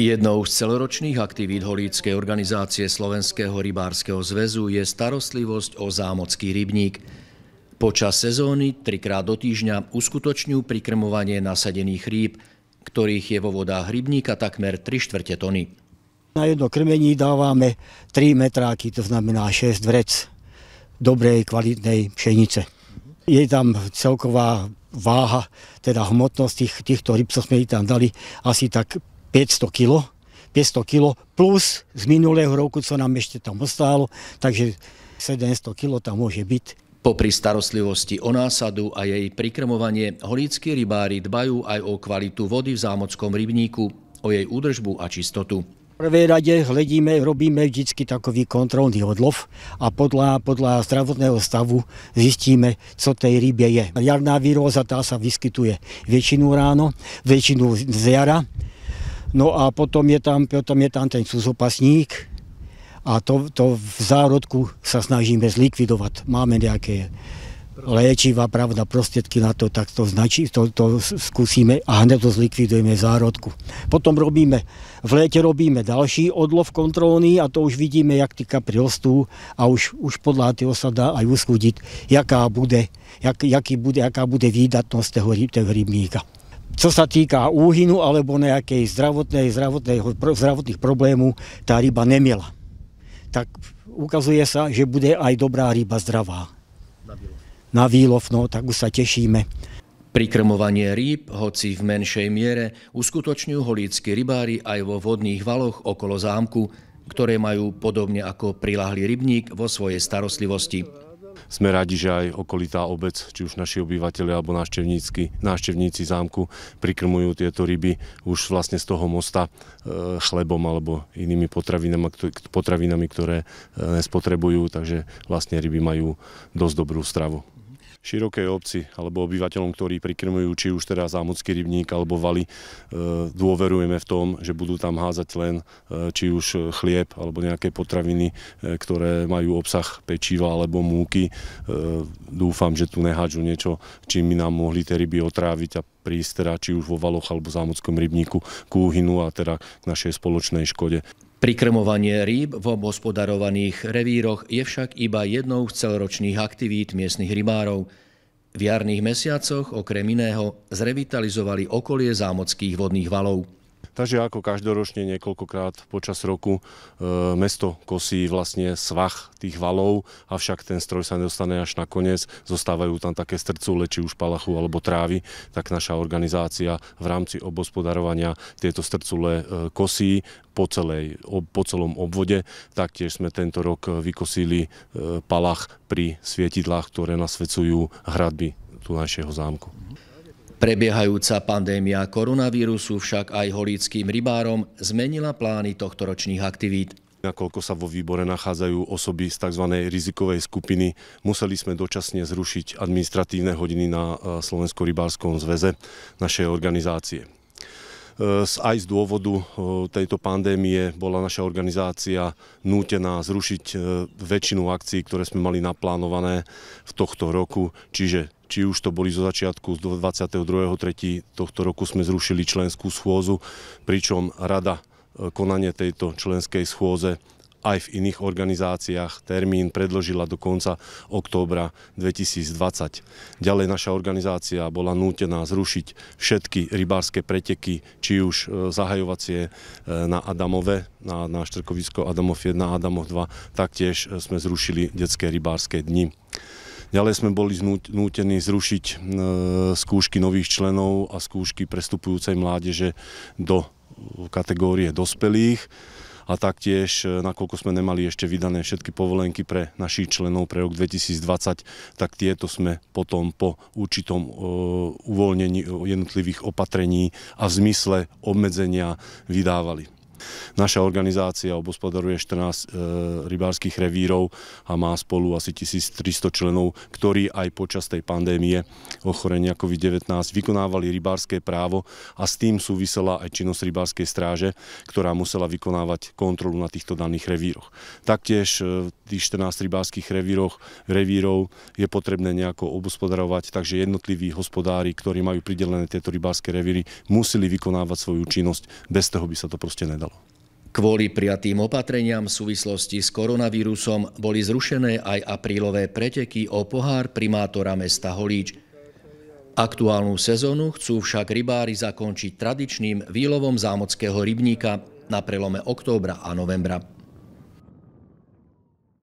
Jednou z celoročných aktivít Holíckej organizácie Slovenského rybárskeho zväzu je starostlivosť o zámocký rybník. Počas sezóny trikrát do týždňa uskutočňujú prikrmovanie nasadených rýb, ktorých je vo vodách rybníka takmer 3 štvrte tony. Na jedno krmení dávame 3 metráky, to znamená 6 vrec dobrej, kvalitnej pšenice. Je tam celková váha, teda hmotnosť tých, týchto ryb, čo sme tam dali, asi tak 500 kg, 500 kg plus z minulého roku, co nám ešte tam ostálo, takže 700 kg tam môže byť. Popri starostlivosti o násadu a jej prikrmovanie, holíckí rybári dbajú aj o kvalitu vody v zámockom rybníku, o jej údržbu a čistotu. V prvej rade hledíme, robíme vždy takový kontrolný odlov a podľa, podľa zdravotného stavu zistíme, co tej rybe je. Jarná výroza tá sa vyskytuje väčšinu ráno, väčšinu z jara No a potom je tam, potom je tam ten cuzopasník a to, to v zárodku sa snažíme zlikvidovať. Máme nejaké léčiva, pravda, prostriedky na to, tak to, značí, to, to skúsime a hneď to zlikvidujeme v zárodku. Potom robíme, v léte robíme ďalší odlov kontrolný a to už vidíme, jak tí kapry rostú a už, už podľa toho sa dá aj uskúdiť, jaká bude, jak, jaký bude, jaká bude výdatnosť toho, toho rybníka čo sa týka úhynu alebo nejakej zdravotnej, zdravotnej, zdravotných problémov, tá ryba nemiela. Tak ukazuje sa, že bude aj dobrá ryba zdravá. Na výlov, no, tak už sa tešíme. Prikrmovanie rýb, hoci v menšej miere, uskutočňujú holícky rybári aj vo vodných valoch okolo zámku, ktoré majú podobne ako prilahlý rybník vo svojej starostlivosti sme radi, že aj okolitá obec, či už naši obyvateľi alebo návštevníci zámku prikrmujú tieto ryby už vlastne z toho mosta e, chlebom alebo inými potravinami, potravinami ktoré e, nespotrebujú, takže vlastne ryby majú dosť dobrú stravu širokej obci alebo obyvateľom, ktorí prikrmujú či už teda zámocký rybník alebo valy, e, dôverujeme v tom, že budú tam házať len e, či už chlieb alebo nejaké potraviny, e, ktoré majú obsah pečiva alebo múky. Dúfam, že tu nehádžu niečo, čím by nám mohli tie ryby otráviť a prísť teda či už vo valoch alebo zámockom rybníku k úhynu a teda k našej spoločnej škode. Prikrmovanie rýb v obhospodarovaných revíroch je však iba jednou z celoročných aktivít miestnych rybárov. V jarných mesiacoch okrem iného zrevitalizovali okolie zámockých vodných valov. Takže ako každoročne niekoľkokrát počas roku e, mesto kosí vlastne svach tých valov, avšak ten stroj sa nedostane až na koniec. Zostávajú tam také strcule, či už palachu alebo trávy, tak naša organizácia v rámci obospodarovania tieto strcule e, kosí po, celej, po celom obvode. Taktiež sme tento rok vykosili e, palach pri svietidlách, ktoré nasvedcujú hradby tu našeho zámku. Prebiehajúca pandémia koronavírusu však aj holíckým rybárom zmenila plány tohto ročných aktivít. Nakoľko sa vo výbore nachádzajú osoby z tzv. rizikovej skupiny, museli sme dočasne zrušiť administratívne hodiny na e, Slovensko-rybárskom zväze našej organizácie. E, aj z dôvodu e, tejto pandémie bola naša organizácia nútená zrušiť väčšinu akcií, ktoré sme mali naplánované v tohto roku, čiže či už to boli zo začiatku, z 22.3. tohto roku sme zrušili členskú schôzu, pričom rada e, konanie tejto členskej schôze aj v iných organizáciách termín predložila do konca októbra 2020. Ďalej naša organizácia bola nútená zrušiť všetky rybárske preteky, či už e, zahajovacie e, na Adamove, na, na štrkovisko Adamov 1 a Adamov 2, taktiež sme zrušili detské rybárske dni. Ďalej sme boli nútení zrušiť e, skúšky nových členov a skúšky prestupujúcej mládeže do kategórie dospelých a taktiež, e, nakoľko sme nemali ešte vydané všetky povolenky pre našich členov pre rok 2020, tak tieto sme potom po určitom e, uvoľnení jednotlivých opatrení a v zmysle obmedzenia vydávali. Naša organizácia obospodaruje 14 e, rybárskych revírov a má spolu asi 1300 členov, ktorí aj počas tej pandémie ochorenia COVID-19 vykonávali rybárske právo a s tým súvisela aj činnosť rybárskej stráže, ktorá musela vykonávať kontrolu na týchto daných revíroch. Taktiež v tých 14 rybárskych revíroch, revírov je potrebné nejako obospodarovať, takže jednotliví hospodári, ktorí majú pridelené tieto rybárske revíry, museli vykonávať svoju činnosť. Bez toho by sa to proste nedalo. Kvôli prijatým opatreniam v súvislosti s koronavírusom boli zrušené aj aprílové preteky o pohár primátora mesta Holíč. Aktuálnu sezónu chcú však rybári zakončiť tradičným výlovom zámockého rybníka na prelome októbra a novembra.